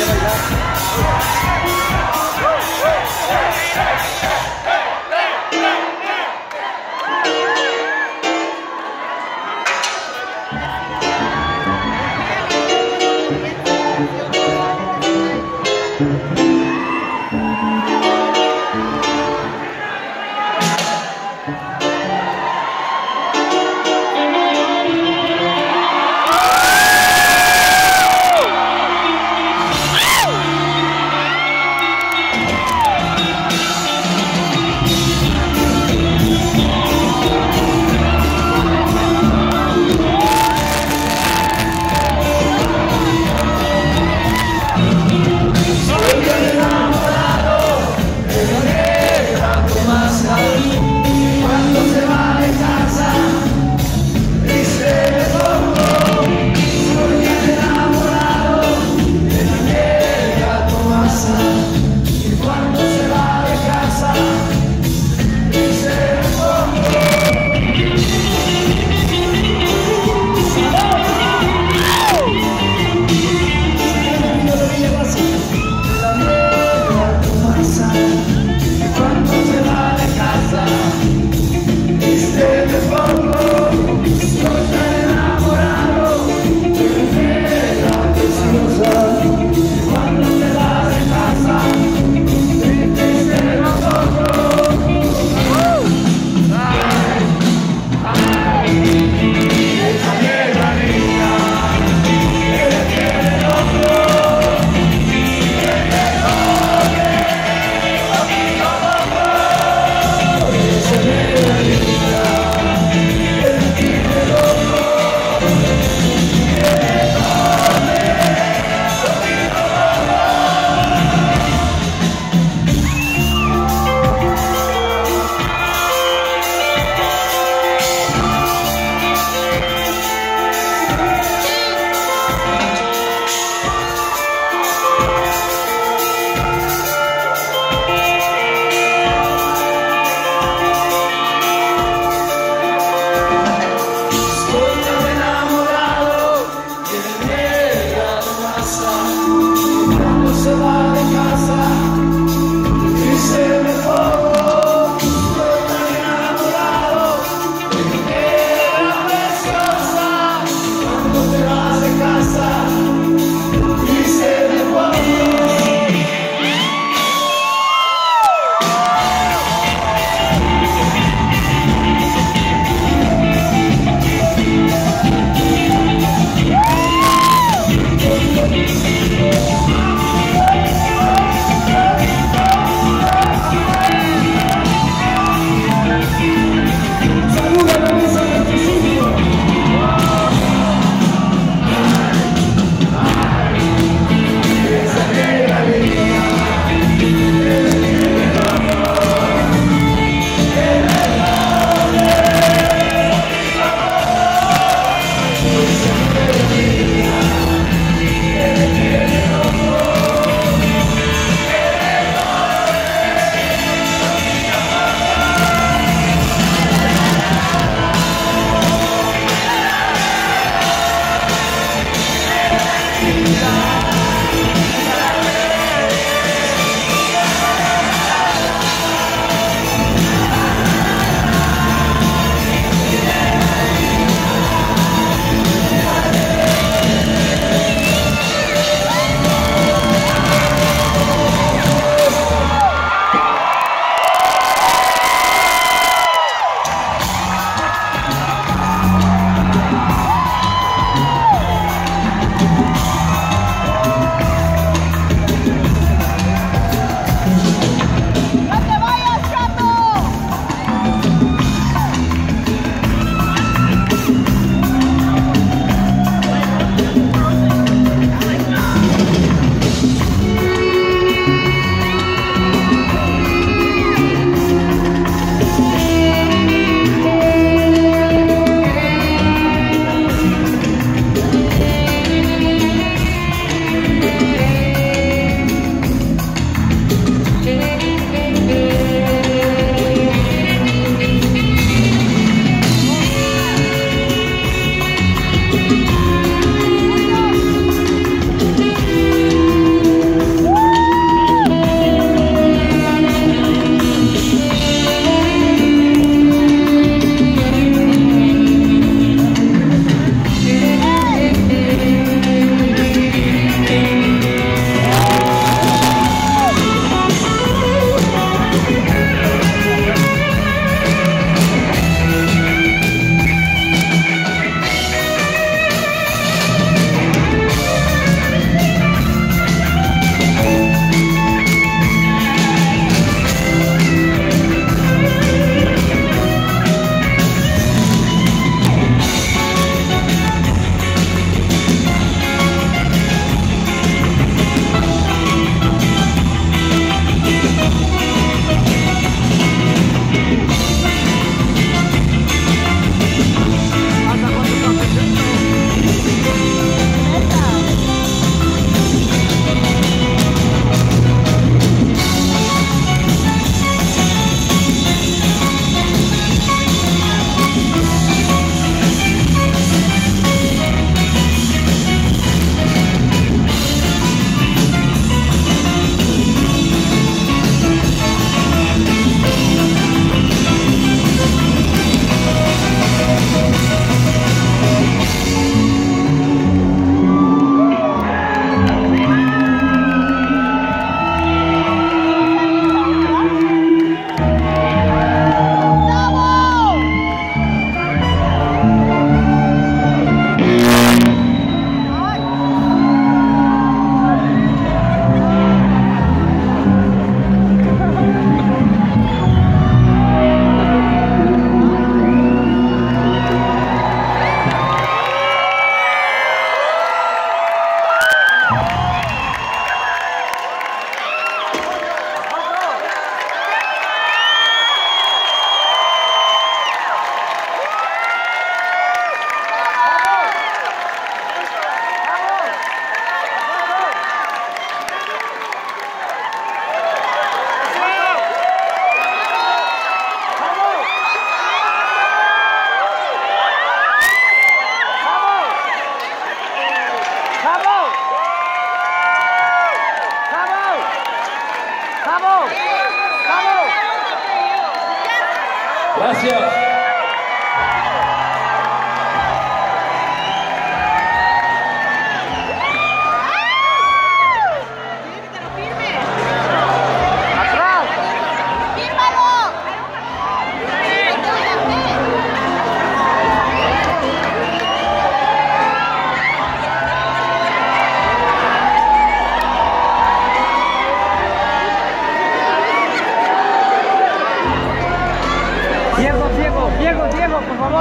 やばい。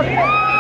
Hallelujah.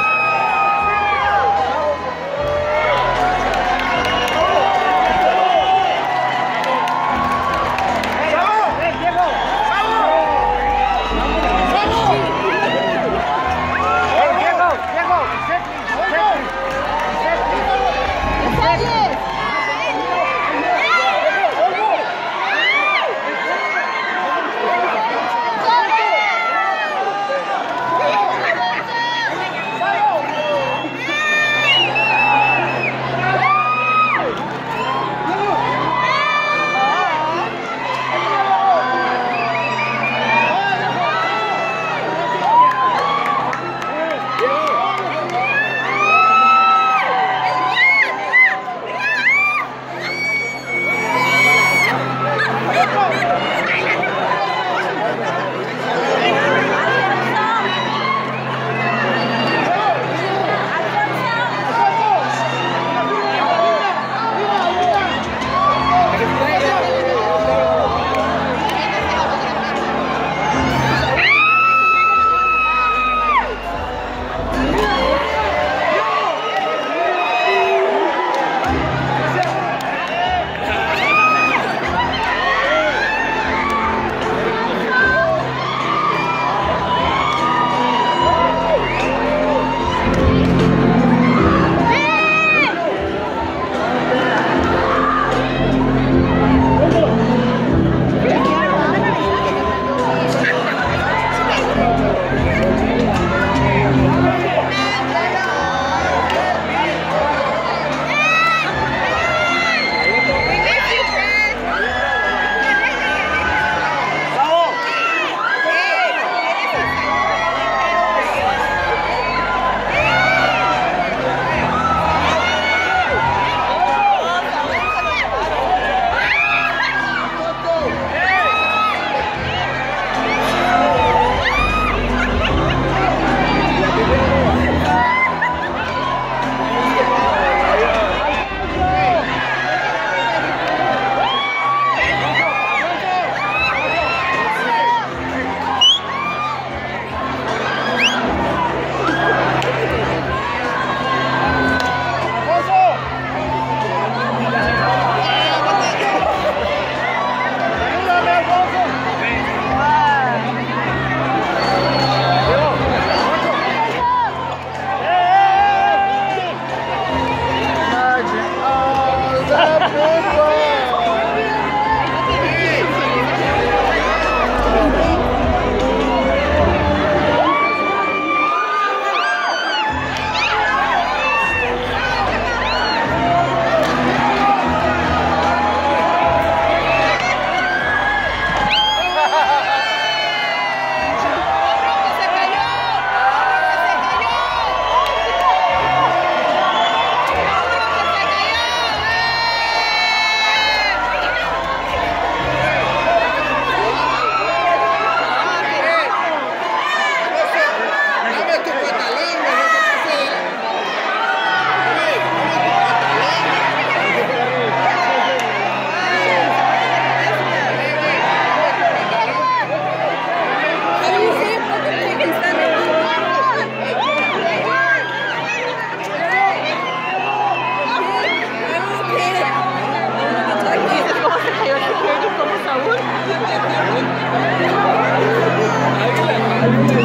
Hallelujah.